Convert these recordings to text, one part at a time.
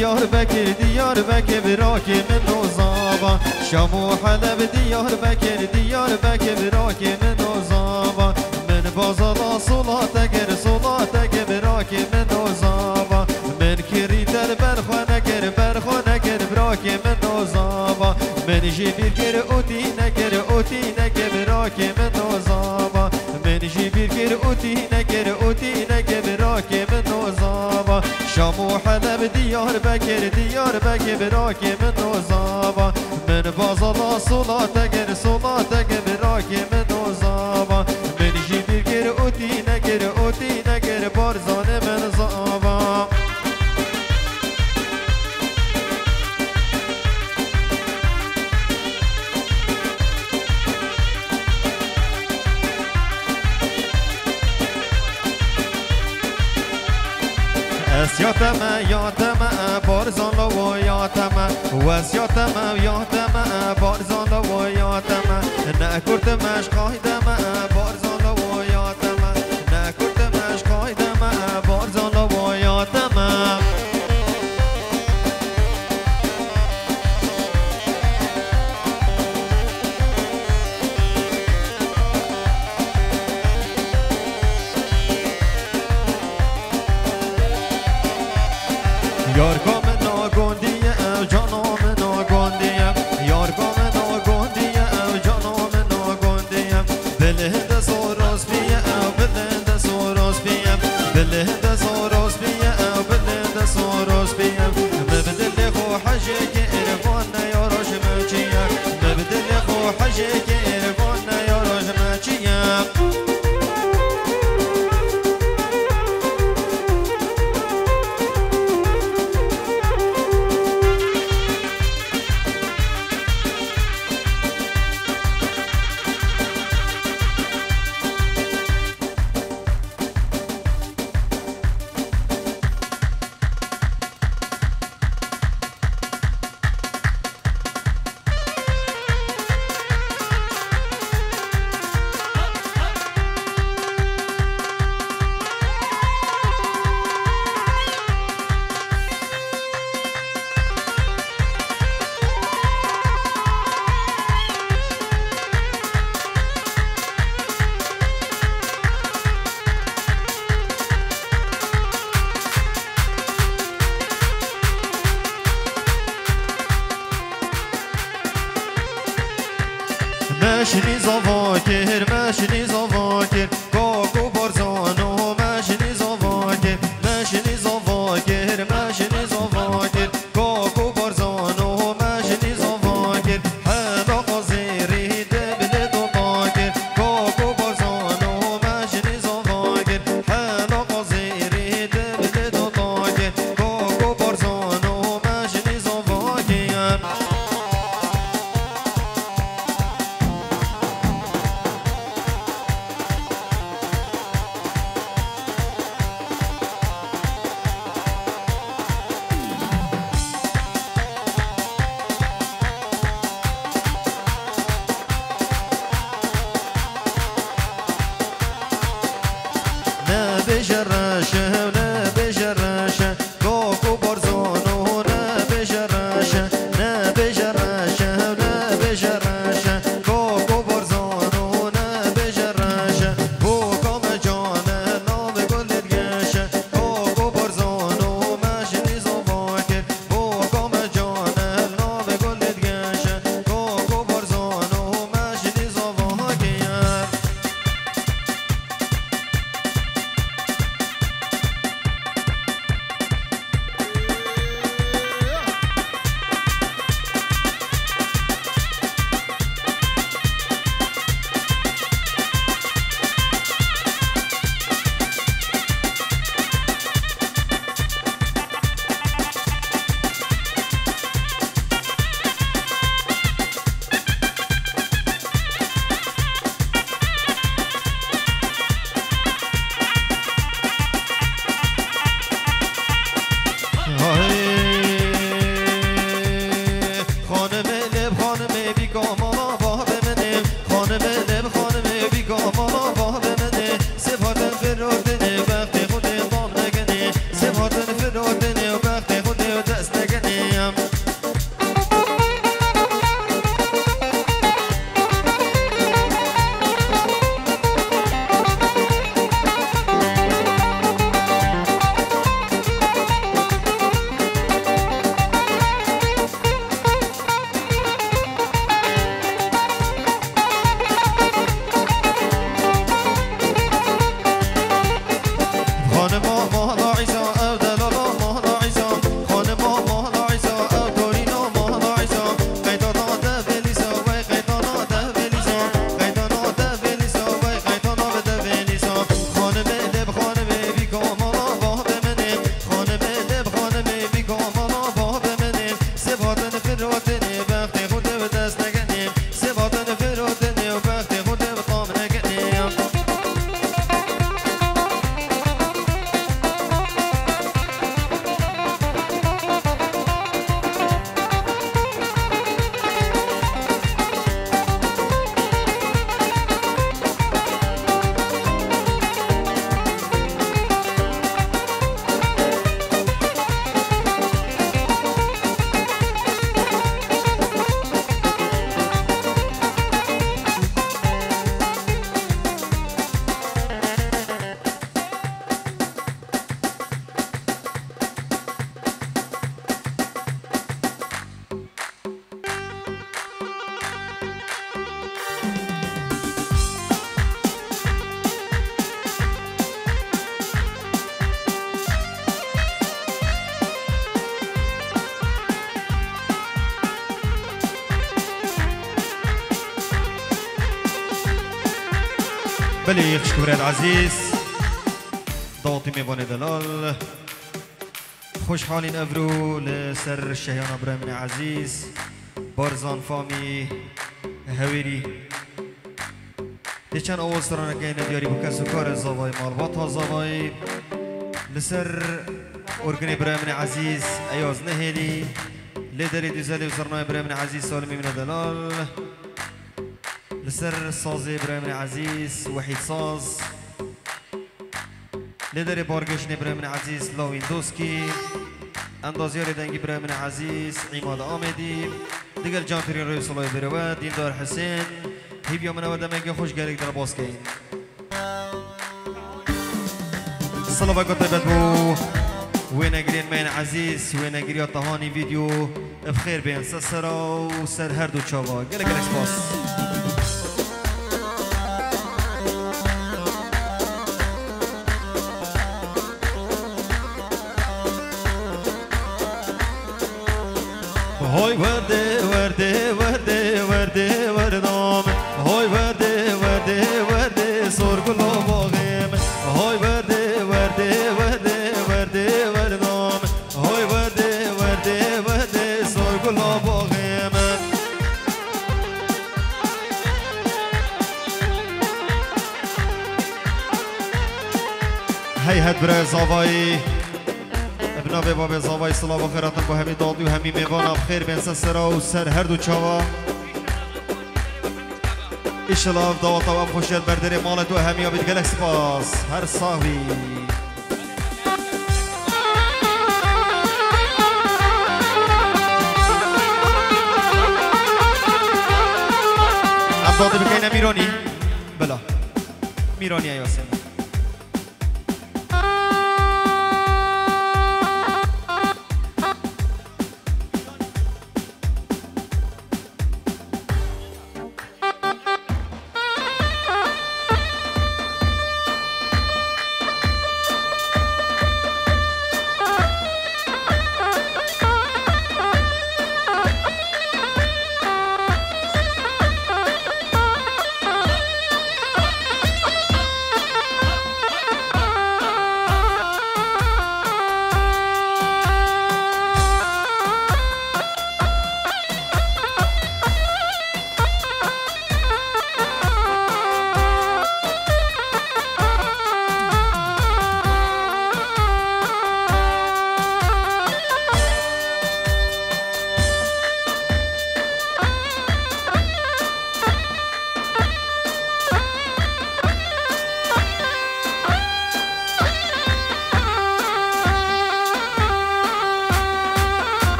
دیار بکر دیار بکر براک من نوزابا شام و حلب دیار بکر دیار بکر براک من نوزابا من بازادا صلات اگر صلات اگر براک من نوزابا من کری در برخوان اگر برخوان اگر براک من نوزابا من جبیر کر اوتی نگر اوتی نگر براک من نوزابا من جبیر کر اوتی نگر اوتی نگر Şamu hedeb diyar bekir diyar bekir biraki min rozava Min bazala sola teker sola teker biraki min نکردمش قاید بلي خشكبري العزيز. ضوطي ميفوني دلال خوش حالي افرو لسر الشهيان إبراهيم عزيز. بارزان فامي هويري دیچن اول سرانه که دياري دیاری بکس و کار زوای ها زوای لسر ارگنی إبراهيم عزیز أيوز نهيلي لدري دوزالي و إبراهيم برامن سالمي سالمی من دلال. بسر الصازي إبراهيم العزيز وحيد صاز لدر بارجشن إبراهيم العزيز لويندوسكي اندازیار دنگی إبراهيم العزيز عماد آمدی. دیگر جان پرین روی صلاح برود دیندار حسین. هیبیا منور دمگی خوش گرگ در باز کن. صلاح و گطه بدبو وینگرین من عزیز وینگریا تهانی ویدیو. بخیر بین سسرا و سر هر دو چاوا. گلگ گلگ سلام و خیراتن با همی دادی و همی میوان خیر بین سرا و سر هر دو چاوا ایشالا دعوت و خوشیت بردر مال تو همی آبید گلک سپاس هر صاحبی داده بکنه میرانی بلا میرانی ایاسم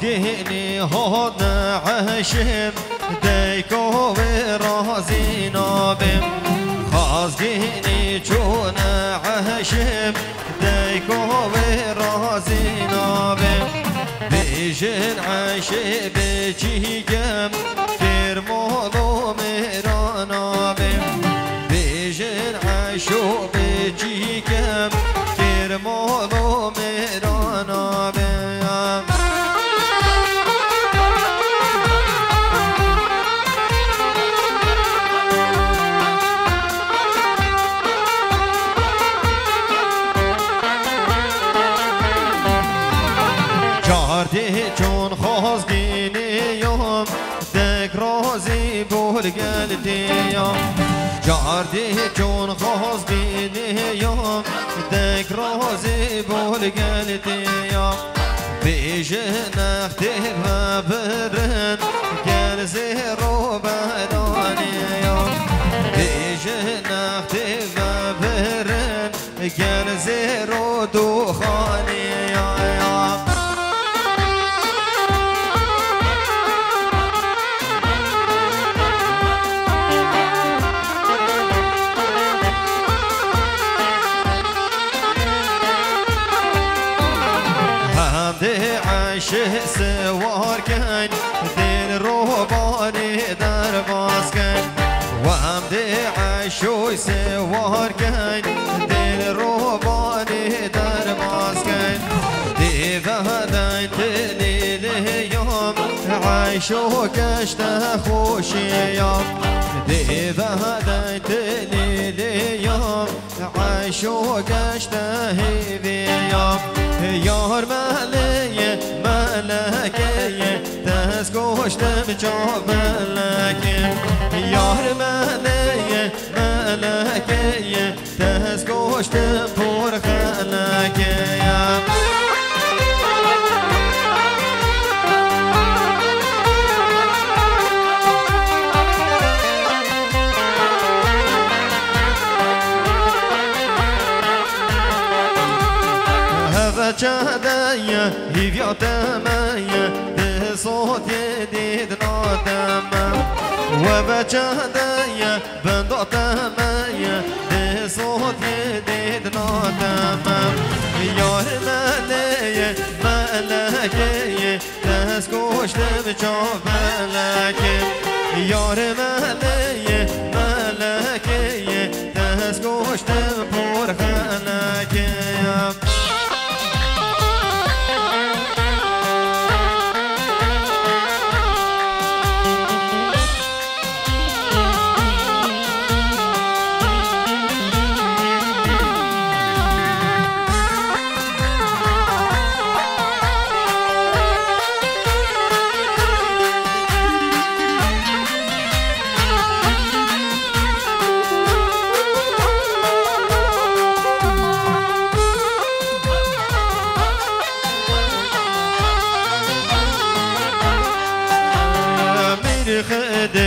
خازگینی هاد عشم دیکو رازی نابم. خازگینی چون عشم دیکو رازی نابم. بیشن عشی بچیگم فرمالو خول گلدیم جاردی چون خواست بینیم دک رازی بول گلدیم بیجه نختی و برن گل زیرو بدانیم بیجه نختی و برن گل زیرو دو خانیم عشو گشت خوشیم دی وهدن دلیلیم عشو گشت هیویم یار ملیه ملکه دست گشتم جا ملکه یار ملیه ملکه دست گشتم پر خلکه هیویا تمایا به صوت دید نادم و به چدایا بندو تمایا به صوت دید نادم یار ملیه ملکه دست گشتم چا ملکه یار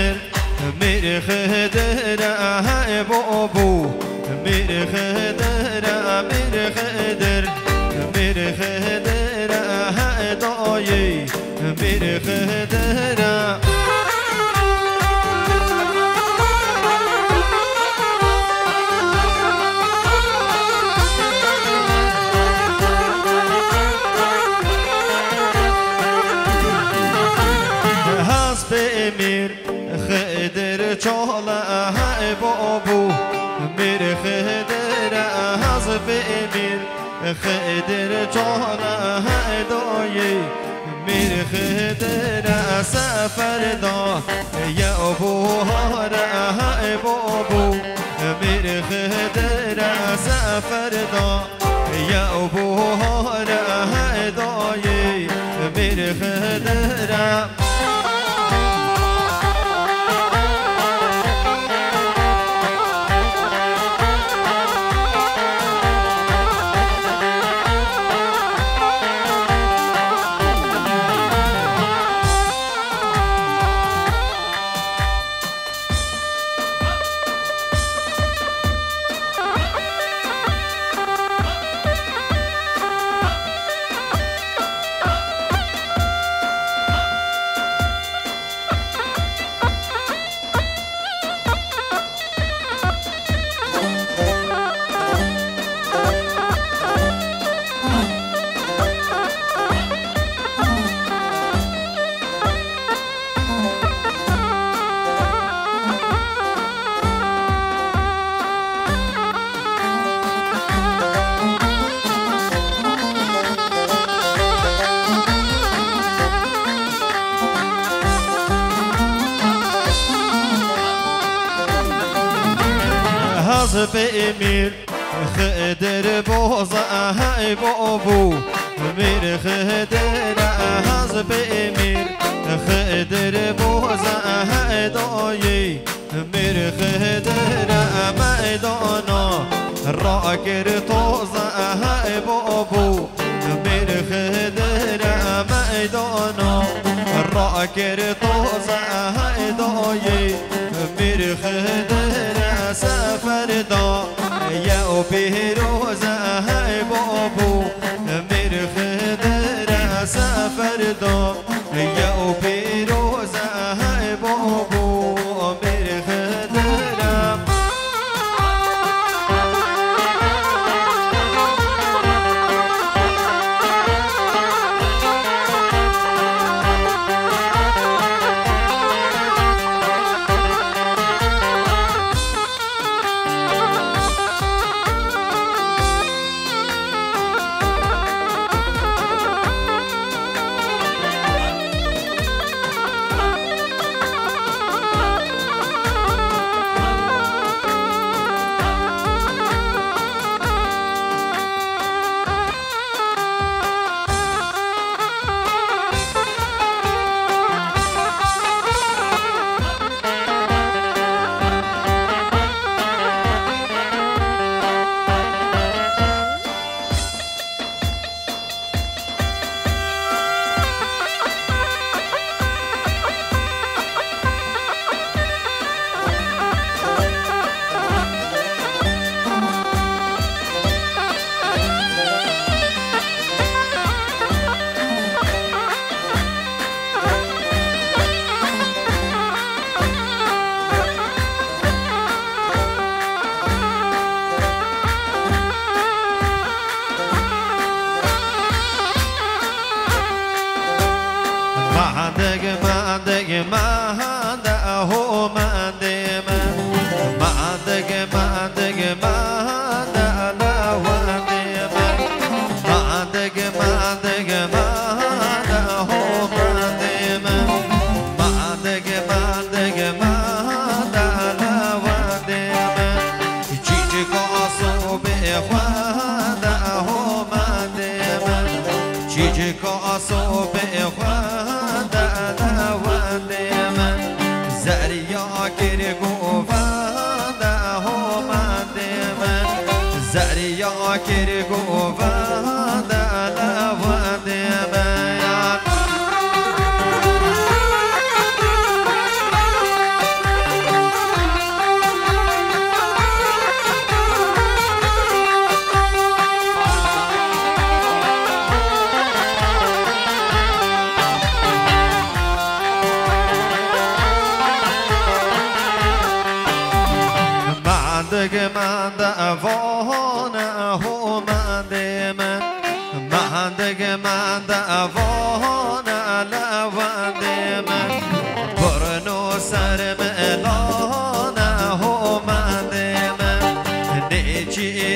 خدر میر خدر های بابو میر خدر میر خدر میر خدر های دایی میر خدر خدر سفر دا یا ابو هار های بابو. میر خدر سفر دا یا ابو هار های دایی. میر خدر بإمير خدر بوز أهاي بوبو مير خدر أهاز بإمير خدر بوز أهاي دايي مير خدر أماي دانا راكر توز أهاي بوبو مير خدر أماي دانا راكر توز أهاي دايي مير خدر سفر دا یا پیروز های بابو میر خدر سفر دا یا پیروز چیچ کاسو به خواند الوند من. زریا کر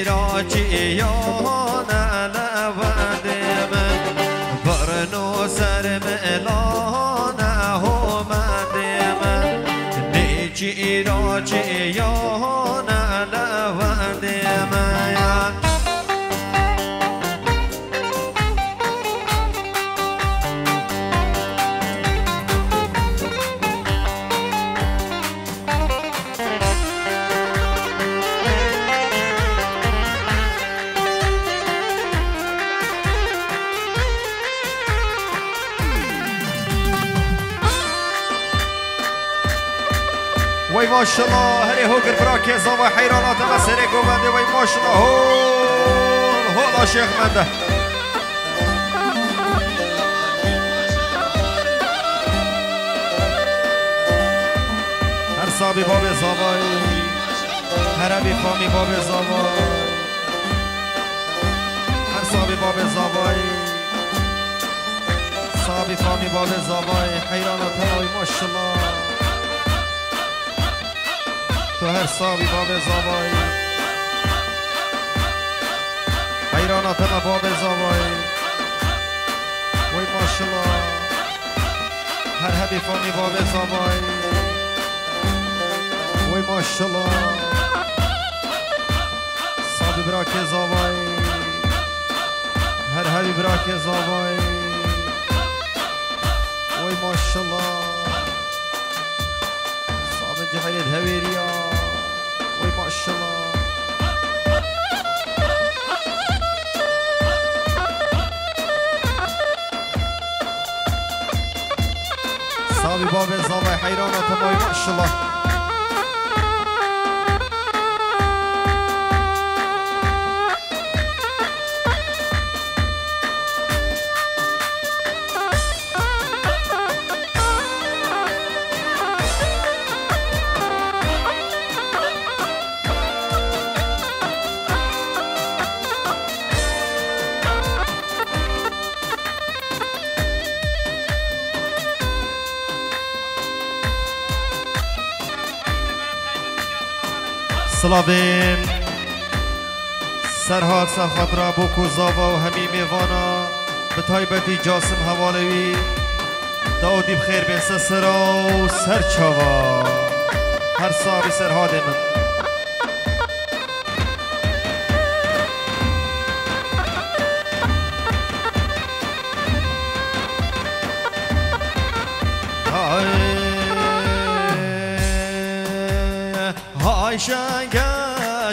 ro chi yo وای ماشالله هری هوگر برا که زاوا حیرانات مسیره گوبنده وای ماشالله هو هو شیخ منده هر صابی باب زاوای هر ابی فامی باب زاوای. هر صابی باب زاوای صابی فامی باب زاوای حیرانات وای ماشالله تو هر صابی باب زاوای حیرانات ما باب زاوای وای ماشالله هر هبی فامی باب زاوای وای ماشالله صابی براک زاوای هر هبی براک زاوای وای ماشالله صابن جحيل الهويريا صابي باب الزاوية حيرانة تماي ما سلاوین سرهاد سرخاطر بوکو زاوا و همی میوانا. به تایبتی جاسم حوالوی داودی بخیر بین سسرا و سر چاوا هر صابی سرهاد من. های شنگه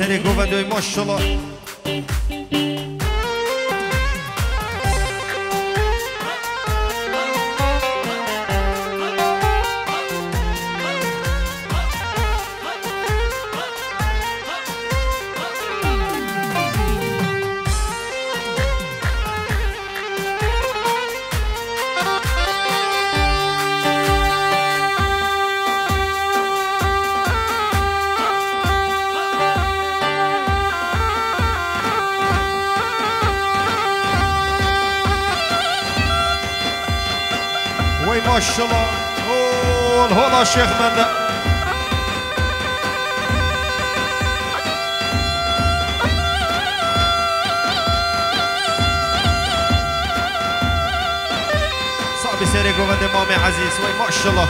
حيران تمام سری گووندوی ماشالله ما والهولا شيخ من صعب سيري قوة مامي عزيز وي ما شاء الله